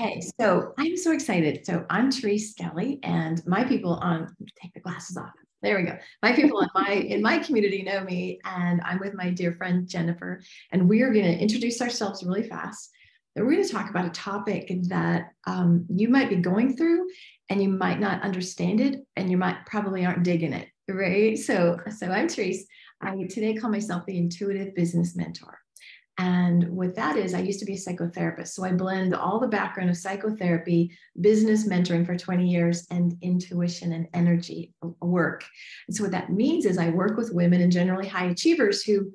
Okay, so I'm so excited. So I'm Therese Skelly, and my people on take the glasses off. There we go. My people in my in my community know me, and I'm with my dear friend Jennifer, and we are going to introduce ourselves really fast. Then we're going to talk about a topic that um, you might be going through, and you might not understand it, and you might probably aren't digging it, right? So, so I'm Therese. I today call myself the intuitive business mentor. And what that is, I used to be a psychotherapist. So I blend all the background of psychotherapy, business mentoring for 20 years, and intuition and energy work. And so what that means is I work with women and generally high achievers who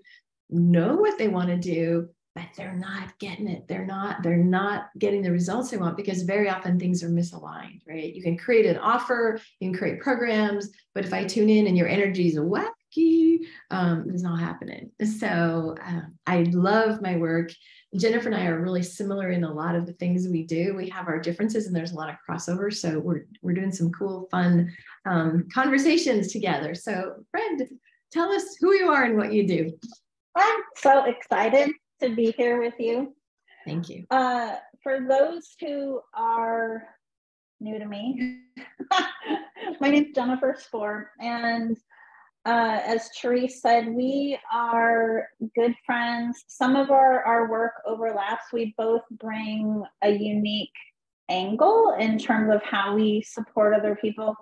know what they want to do, but they're not getting it. They're not, they're not getting the results they want because very often things are misaligned, right? You can create an offer, you can create programs, but if I tune in and your energy is um, it's not happening. So uh, I love my work. Jennifer and I are really similar in a lot of the things we do. We have our differences and there's a lot of crossover. So we're, we're doing some cool, fun um, conversations together. So friend, tell us who you are and what you do. I'm so excited to be here with you. Thank you. Uh, for those who are new to me, my name is Jennifer Spor, and uh, as Therese said, we are good friends. Some of our, our work overlaps. We both bring a unique angle in terms of how we support other people.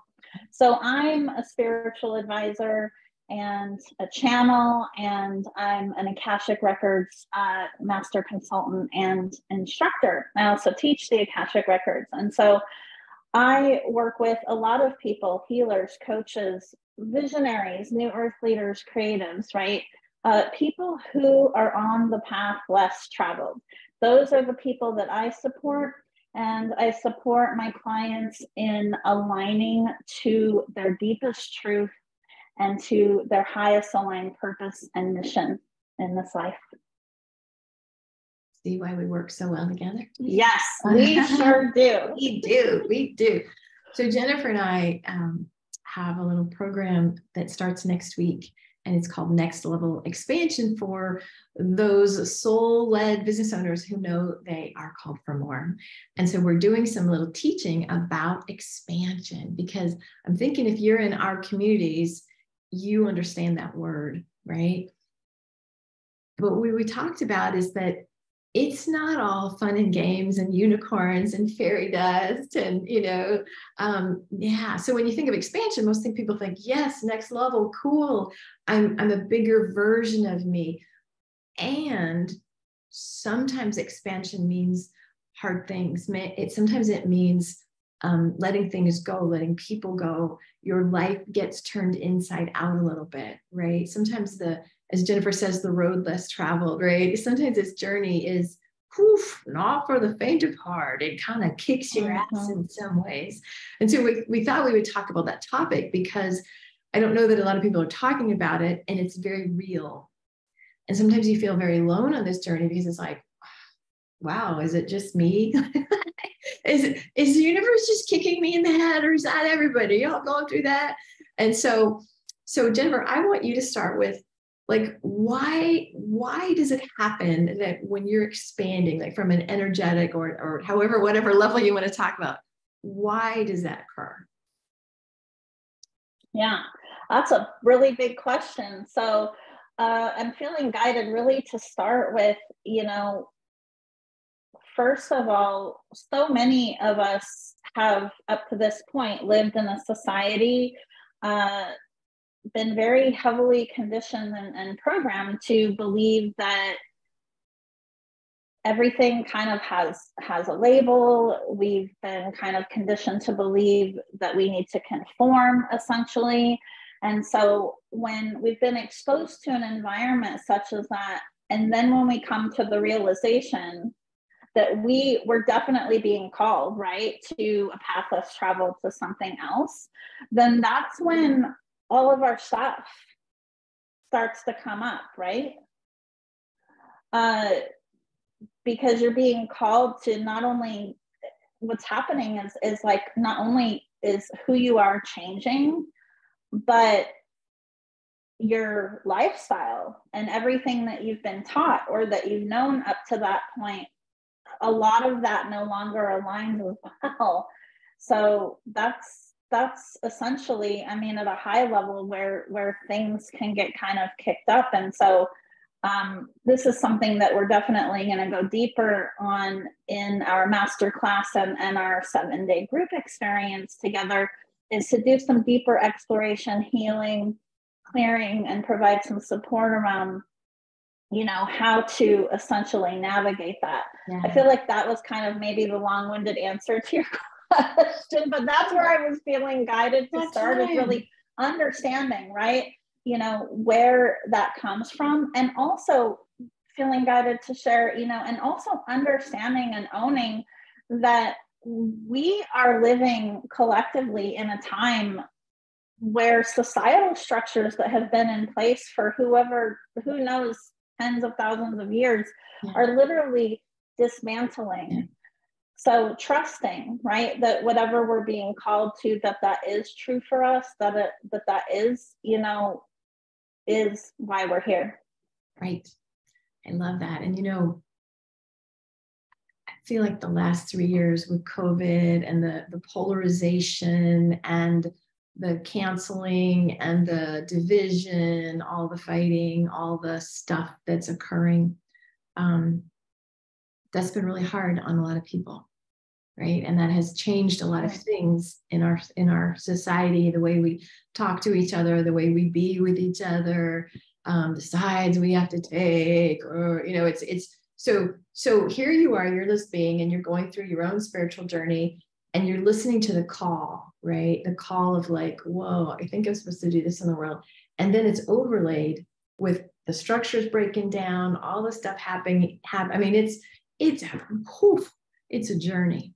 So I'm a spiritual advisor and a channel, and I'm an Akashic Records uh, master consultant and instructor. I also teach the Akashic Records. And so I work with a lot of people, healers, coaches, visionaries, new earth leaders, creatives, right? Uh, people who are on the path less traveled. Those are the people that I support. And I support my clients in aligning to their deepest truth and to their highest aligned purpose and mission in this life. See why we work so well together? Yes, we sure do. we do. We do. So, Jennifer and I, um, have a little program that starts next week and it's called Next Level Expansion for those soul led business owners who know they are called for more. And so we're doing some little teaching about expansion because I'm thinking if you're in our communities, you understand that word, right? But what we, we talked about is that it's not all fun and games and unicorns and fairy dust and you know um, yeah. So when you think of expansion most think people think yes next level cool. I'm i'm a bigger version of me. And sometimes expansion means hard things. It sometimes it means um, letting things go letting people go. Your life gets turned inside out a little bit right? Sometimes the as Jennifer says, the road less traveled, right? Sometimes this journey is poof, not for the faint of heart. It kind of kicks your ass mm-hmm. in some ways. And so we, we thought we would talk about that topic because I don't know that a lot of people are talking about it and it's very real. And sometimes you feel very alone on this journey because it's like, wow, is it just me? is, it, is the universe just kicking me in the head or is that everybody? Y'all going through that? And so, so Jennifer, I want you to start with like why why does it happen that when you're expanding like from an energetic or or however whatever level you want to talk about why does that occur? Yeah that's a really big question. So uh, i'm feeling guided really to start with you know first of all so many of us have up to this point lived in a society uh, been very heavily conditioned and, and programmed to believe that everything kind of has has a label. We've been kind of conditioned to believe that we need to conform essentially. And so when we've been exposed to an environment such as that and then when we come to the realization that we were definitely being called right to a pathless travel to something else then that's when all of our stuff starts to come up, right? Uh, because you're being called to not only what's happening is is like not only is who you are changing, but your lifestyle and everything that you've been taught or that you've known up to that point a lot of that no longer aligns well. So that's that's essentially, I mean, at a high level where where things can get kind of kicked up. And so um, this is something that we're definitely going to go deeper on in our master class and, and our seven day group experience together is to do some deeper exploration, healing, clearing, and provide some support around, you know, how to essentially navigate that. Yeah. I feel like that was kind of maybe the long winded answer to your question, but that's where I was feeling guided to that's start is really understanding, right? You know, where that comes from and also feeling guided to share, you know, and also understanding and owning that we are living collectively in a time where societal structures that have been in place for whoever who knows tens of thousands of years yeah. are literally dismantling. So trusting right that whatever we're being called to that that is true for us that it that that is you know is why we're here. Right. I love that. And you know I feel like the last three years with COVID and the, the polarization and the canceling and the division, all the fighting, all the stuff that's occurring, um, that's been really hard on a lot of people, right? And that has changed a lot of things in our in our society, the way we talk to each other, the way we be with each other, um, the sides we have to take, or you know, it's it's so so here you are you're this being and you're going through your own spiritual journey and you're listening to the call right? The call of like whoa i think i'm supposed to do this in the world. And then it's overlaid with the structures breaking down all the stuff happening have i mean it's it's poof, it's a journey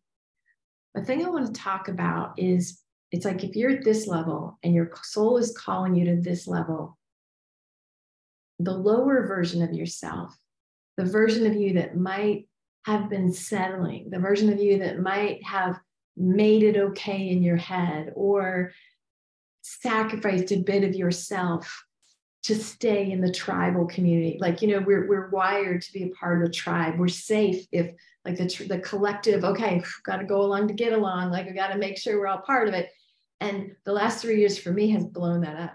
the thing i want to talk about is it's like if you're at this level and your soul is calling you to this level the lower version of yourself the version of you that might have been settling, the version of you that might have made it okay in your head or sacrificed a bit of yourself to stay in the tribal community. Like, you know, we're, we're wired to be a part of the tribe. We're safe if like the, the collective, okay, got to go along to get along. Like we got to make sure we're all part of it. And the last three years for me has blown that up.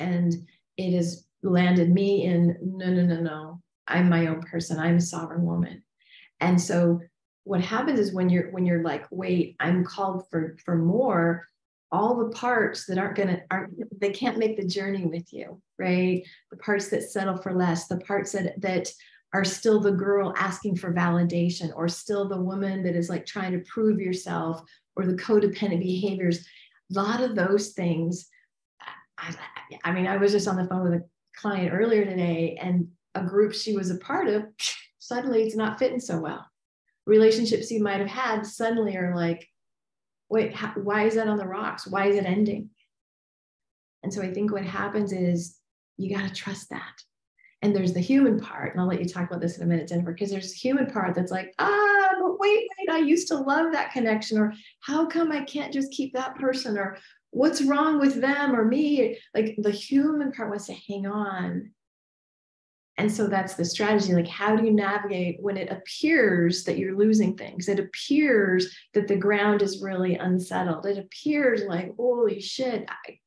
And it has landed me in no, no, no, no. I'm my own person. I'm a sovereign woman. And so what happens is when you're when you're like, wait, I'm called for for more, all the parts that aren't gonna aren't they can't make the journey with you, right? The parts that settle for less, the parts that that are still the girl asking for validation, or still the woman that is like trying to prove yourself, or the codependent behaviors. A lot of those things. I, I mean, I was just on the phone with a client earlier today, and a group she was a part of, suddenly it's not fitting so well. Relationships you might have had suddenly are like, wait, how, why is that on the rocks? Why is it ending? And so I think what happens is you got to trust that. And there's the human part, and I'll let you talk about this in a minute, Jennifer, because there's a human part that's like, ah, but wait, wait, I used to love that connection, or how come I can't just keep that person, or what's wrong with them or me? Like the human part wants to hang on and so that's the strategy. Like, how do you navigate when it appears that you're losing things? It appears that the ground is really unsettled. It appears like, holy shit, I,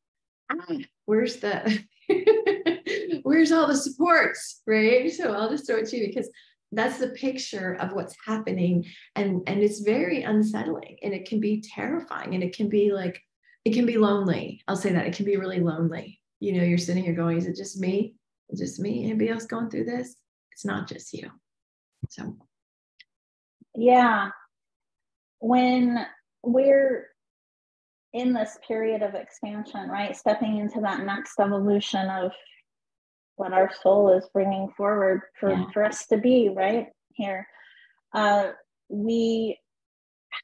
I, where's the, where's all the supports, right? So I'll just throw it to you because that's the picture of what's happening. And, and it's very unsettling and it can be terrifying and it can be like, it can be lonely. I'll say that it can be really lonely. You know, you're sitting here going, is it just me? Just me. Anybody else going through this? It's not just you. So, yeah. When we're in this period of expansion, right? Stepping into that next evolution of what our soul is bringing forward for, yeah. for us to be right here. Uh, we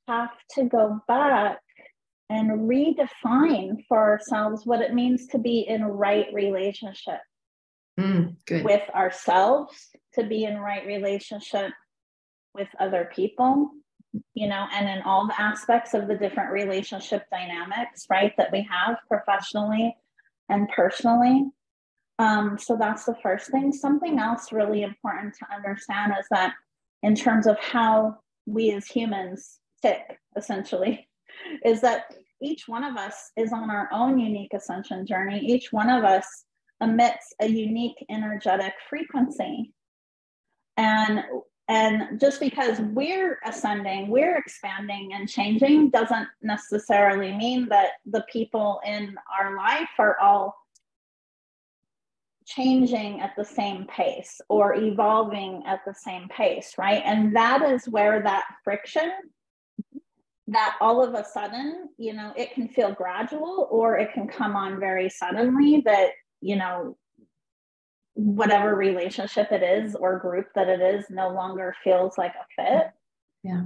have to go back and redefine for ourselves what it means to be in right relationship mm, with ourselves, to be in right relationship with other people, you know, and in all the aspects of the different relationship dynamics, right, that we have professionally and personally. Um, so that's the first thing. Something else really important to understand is that in terms of how we as humans tick, essentially, is that each one of us is on our own unique ascension journey. Each one of us emits a unique energetic frequency. And and just because we're ascending, we're expanding and changing doesn't necessarily mean that the people in our life are all changing at the same pace or evolving at the same pace, right? And that is where that friction that all of a sudden, you know, it can feel gradual or it can come on very suddenly that, you know, whatever relationship it is or group that it is no longer feels like a fit. Yeah.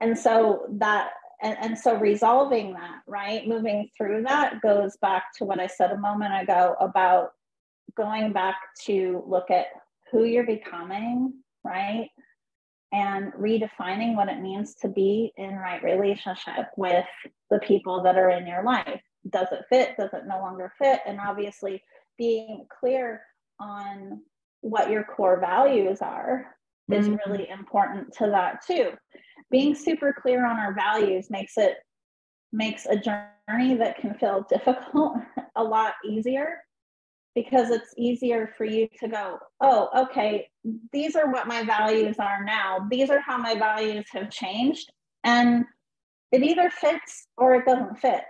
And so that and, and so resolving that, right? Moving through that goes back to what I said a moment ago about going back to look at who you're becoming, right? And redefining what it means to be in right relationship with the people that are in your life. Does it fit? Does it no longer fit? And obviously being clear on what your core values are mm-hmm. is really important to that too. Being super clear on our values makes it makes a journey that can feel difficult a lot easier because it's easier for you to go, oh, okay, these are what my values are now. These are how my values have changed. And it either fits or it doesn't fit,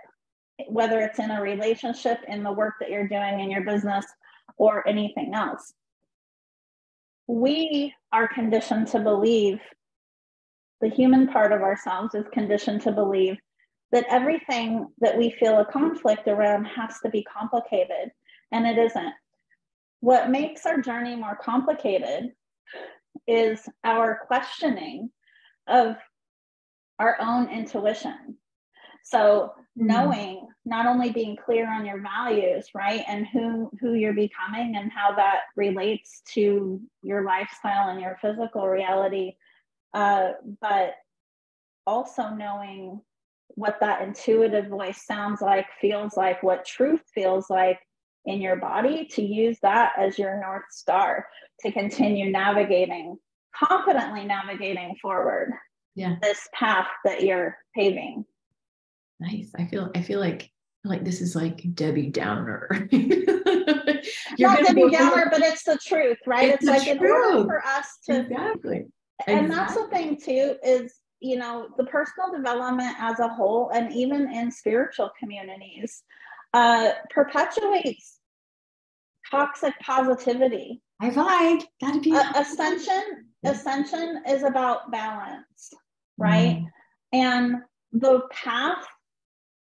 whether it's in a relationship, in the work that you're doing in your business, or anything else. We are conditioned to believe, the human part of ourselves is conditioned to believe that everything that we feel a conflict around has to be complicated, and it isn't. What makes our journey more complicated is our questioning of our own intuition. So. Knowing not only being clear on your values, right, and who who you're becoming and how that relates to your lifestyle and your physical reality, uh, but also knowing what that intuitive voice sounds like, feels like, what truth feels like in your body, to use that as your north star to continue navigating, confidently navigating forward. Yeah. This path that you're paving. Nice. I feel I feel like like this is like Debbie Downer. Not Debbie Downer, but it's the truth, right? It's, it's like in order for us to exactly. And exactly. that's the thing too, is you know, the personal development as a whole, and even in spiritual communities, uh, perpetuates toxic positivity. I lied. Gotta be uh, ascension. Ascension is about balance, right? Mm. And the path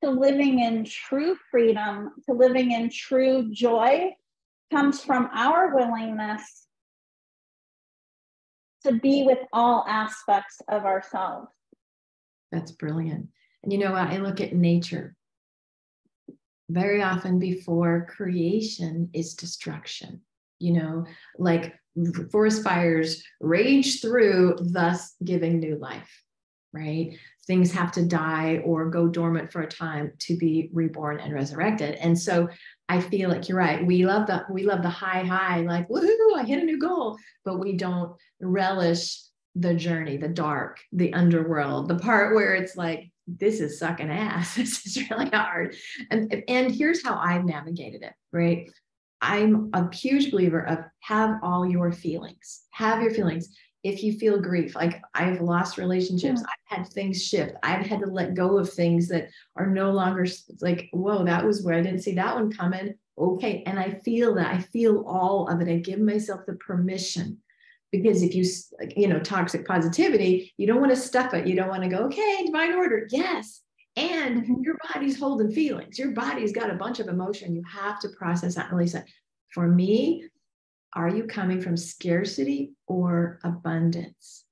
to living in true freedom, to living in true joy, comes from our willingness to be with all aspects of ourselves. That's brilliant. And you know, I look at nature. Very often before creation is destruction. You know, like forest fires rage through, thus giving new life, right? Things have to die or go dormant for a time to be reborn and resurrected. And so I feel like you're right. We love the we love the high high, like woohoo, I hit a new goal, but we don't relish the journey, the dark, the underworld, the part where it's like this is sucking ass. This is really hard. And and here's how I've navigated it, right? I'm a huge believer of have all your feelings. Have your feelings if you feel grief, like I've lost relationships, yeah. I've had things shift, I've had to let go of things that are no longer like, whoa, that was where I didn't see that one coming. Okay. And I feel that I feel all of it. I give myself the permission because if you, you know, toxic positivity, you don't want to stuff it. You don't want to go, okay, divine order. Yes. And mm-hmm. your body's holding feelings. Your body's got a bunch of emotion. You have to process that and release it. For me, are you coming from scarcity or abundance?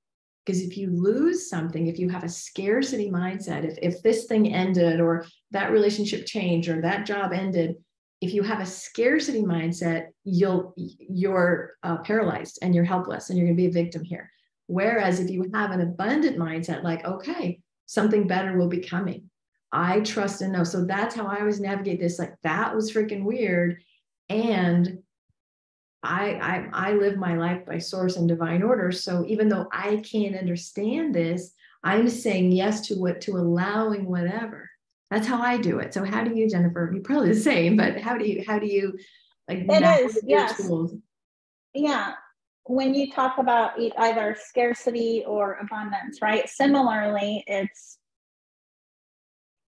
Because if you lose something, if you have a scarcity mindset, if, if this thing ended or that relationship changed or that job ended, if you have a scarcity mindset, you'll you're uh, paralyzed and you're helpless and you're going to be a victim here. Whereas if you have an abundant mindset, like okay, something better will be coming. I trust and know. So that's how I always navigate this. Like that was freaking weird, and I, I I live my life by source and divine order. So even though I can't understand this, I'm saying yes to what to allowing whatever. That's how I do it. So how do you, Jennifer? You're probably the same, but how do you how do you like it is yes. Tools? Yeah. When you talk about either scarcity or abundance, right? Similarly, it's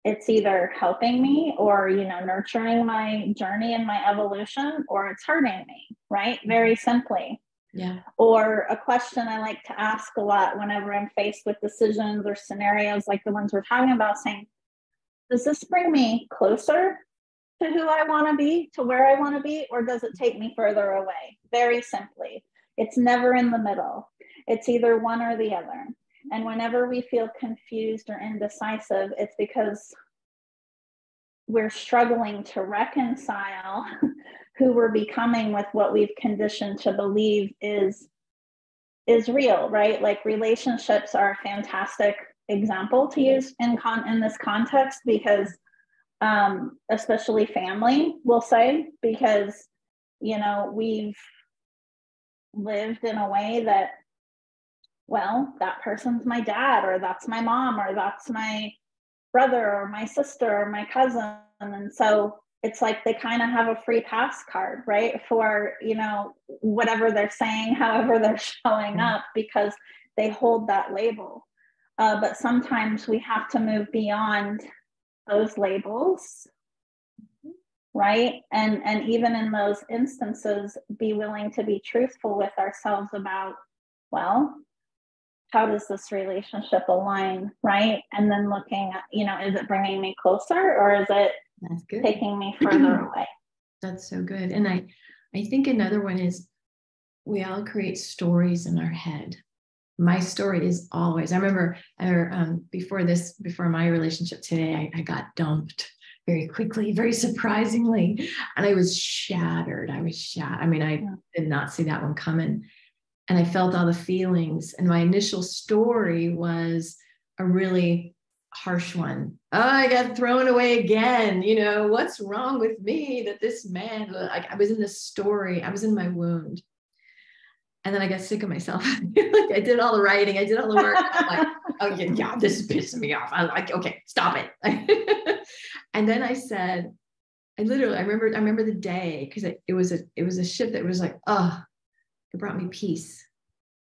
it's either helping me or you know nurturing my journey and my evolution or it's hurting me right? Mm-hmm. Very simply. Yeah. Or a question i like to ask a lot whenever i'm faced with decisions or scenarios like the ones we're talking about saying does this bring me closer to who i want to be to where i want to be or does it take me further away? Very simply. It's never in the middle. It's either one or the other and whenever we feel confused or indecisive, it's because we're struggling to reconcile who we're becoming with what we've conditioned to believe is is real, right? Like relationships are a fantastic example to use in con in this context because um, especially family, we'll say, because you know we've lived in a way that well, that person's my dad, or that's my mom, or that's my brother, or my sister, or my cousin. And so it's like they kind of have a free pass card, right? For, you know, whatever they're saying, however they're showing mm-hmm. up, because they hold that label. Uh, but sometimes we have to move beyond those labels right and and even in those instances be willing to be truthful with ourselves about well how does this relationship align right? And then looking at you know is it bringing me closer or is it taking me further away? That's so good. And i i think another one is we all create stories in our head. My story is always i remember um, before this before my relationship today I, I got dumped very quickly very surprisingly and i was shattered. I was shattered i mean i yeah. did not see that one coming and I felt all the feelings. And my initial story was a really harsh one. Oh, I got thrown away again. You know, what's wrong with me that this man, like I was in this story, I was in my wound. And then I got sick of myself. like I did all the writing, I did all the work. I'm like, oh yeah, yeah, this is pissing me off. I'm like, okay, stop it. and then I said, I literally, I remember, I remember the day because it, it was a, it was a shift that was like, oh, it brought me peace.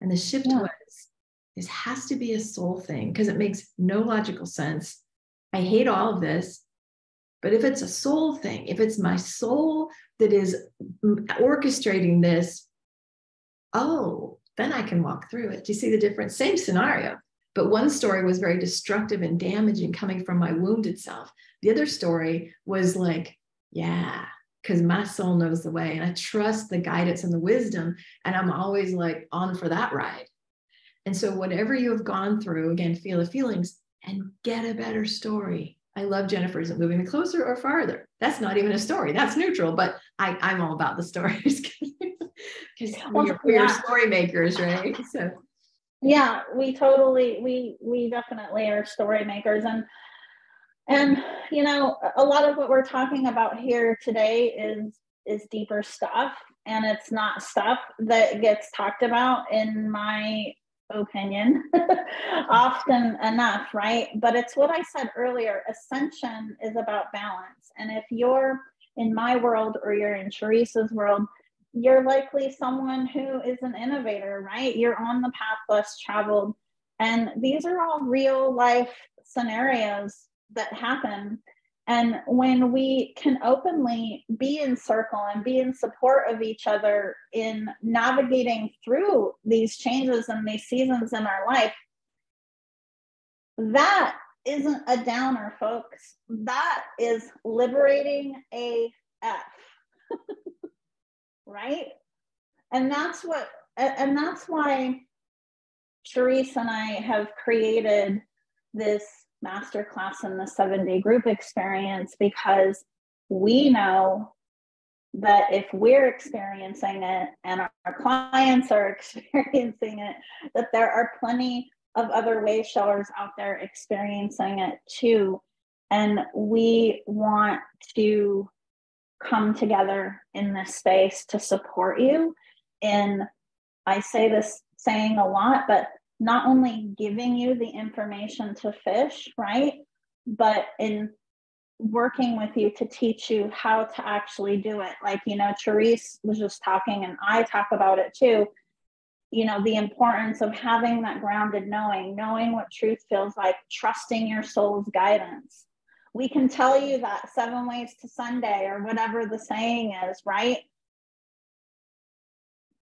And the shift yeah. was this has to be a soul thing because it makes no logical sense. I hate all of this. But if it's a soul thing, if it's my soul that is orchestrating this, oh, then I can walk through it. Do you see the difference? Same scenario, but one story was very destructive and damaging coming from my wounded self. The other story was like, yeah, because my soul knows the way and I trust the guidance and the wisdom. And I'm always like on for that ride. And so, whatever you have gone through, again, feel the feelings and get a better story. I love Jennifer's moving me closer or farther. That's not even a story. That's neutral, but I, I'm all about the stories because we're, we're story makers, right? So yeah, we totally we we definitely are story makers. And and you know, a lot of what we're talking about here today is is deeper stuff and it's not stuff that gets talked about in my opinion often enough, right? But it's what I said earlier ascension is about balance. And if you're in my world or you're in Therese's world, you're likely someone who is an innovator, right? You're on the path less traveled. And these are all real life scenarios that happen. And when we can openly be in circle and be in support of each other in navigating through these changes and these seasons in our life, that isn't a downer, folks. That is liberating AF. right? And that's what, and that's why Therese and I have created this masterclass in the seven day group experience because we know that if we're experiencing it and our clients are experiencing it, that there are plenty of other way showers out there experiencing it too. And we want to come together in this space to support you in I say this saying a lot, but not only giving you the information to fish, right? But in working with you to teach you how to actually do it. Like, you know, Therese was just talking, and I talk about it too. You know, the importance of having that grounded knowing, knowing what truth feels like, trusting your soul's guidance. We can tell you that seven ways to Sunday or whatever the saying is, right?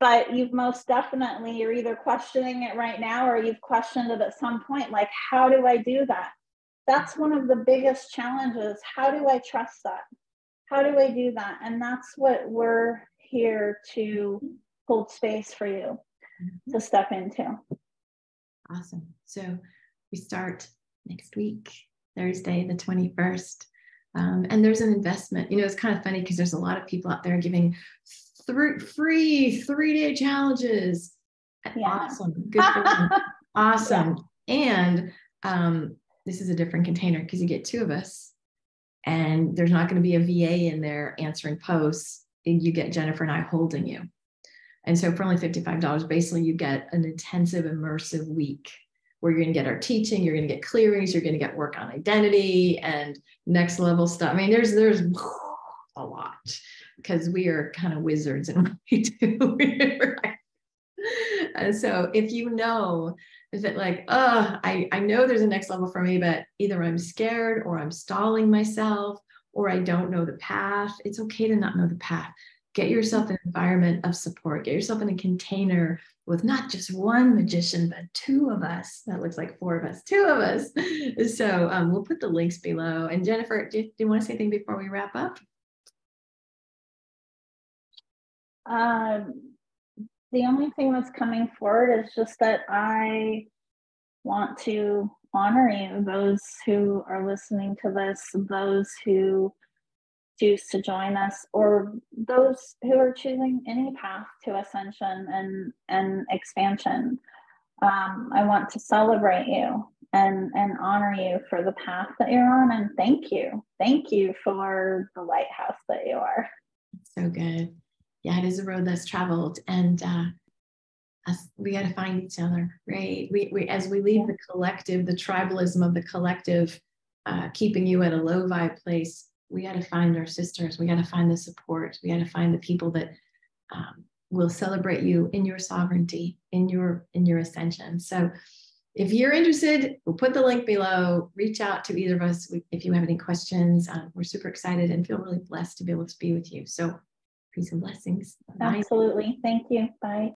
But you've most definitely, you're either questioning it right now or you've questioned it at some point. Like, how do I do that? that's one of the biggest challenges. How do I trust that? How do I do that? And that's what we're here to hold space for you mm-hmm. to step into. Awesome. So we start next week, Thursday, the 21st. Um, and there's an investment. You know, it's kind of funny because there's a lot of people out there giving th- free three day challenges. Yeah. Awesome. Good for them. awesome. Yeah. And um, this is a different container because you get two of us and there's not going to be a VA in there answering posts. And You get Jennifer and I holding you. And so for only $55, basically you get an intensive, immersive week where you're going to get our teaching, you're going to get clearings, you're going to get work on identity and next level stuff. I mean, there's there's a lot because we are kind of wizards in what we do. and so if you know is it like, oh, I, I know there's a next level for me, but either I'm scared or I'm stalling myself or I don't know the path. It's okay to not know the path. Get yourself an environment of support. Get yourself in a container with not just one magician, but two of us. That looks like four of us, two of us. So um, we'll put the links below. And Jennifer, do you, do you want to say anything before we wrap up? Um, the only thing that's coming forward is just that I want to honor you, those who are listening to this, those who choose to join us, or those who are choosing any path to ascension and, and expansion. Um, I want to celebrate you and, and honor you for the path that you're on. And thank you. Thank you for the lighthouse that you are. So good yeah, it is a road that's traveled, and uh, us, we got to find each other, right? We, we as we leave the collective, the tribalism of the collective, uh, keeping you at a low vibe place. We got to find our sisters. We got to find the support. We got to find the people that um, will celebrate you in your sovereignty, in your in your ascension. So if you're interested, we'll put the link below. Reach out to either of us if you have any questions. Um, we're super excited and feel really blessed to be able to be with you. So Peace and blessings. Bye. Absolutely. Thank you. Bye.